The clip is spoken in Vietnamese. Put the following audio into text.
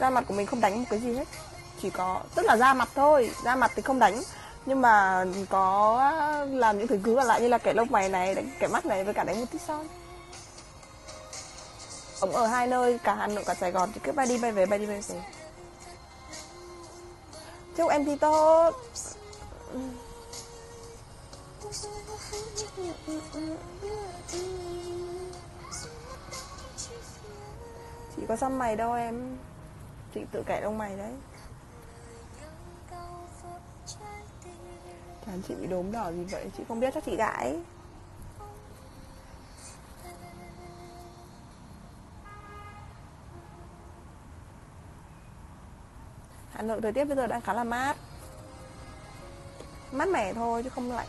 da mặt của mình không đánh một cái gì hết. Chỉ có, tức là da mặt thôi. Da mặt thì không đánh. Nhưng mà có à, làm những thứ cứ còn lại như là kẻ lông mày này, đánh kẻ mắt này với cả đánh một tí son. Ông ở hai nơi, cả hà nội, cả sài gòn, thì cứ bay đi, bay về, bay đi, bay về. Chúc em thi tốt. Chỉ có xăm mày đâu em chị tự kẻ lông mày đấy. Chán chị bị đốm đỏ gì vậy, chị không biết chắc chị gãi. Hà Nội thời tiết bây giờ đang khá là mát. Mát mẻ thôi chứ không lạnh.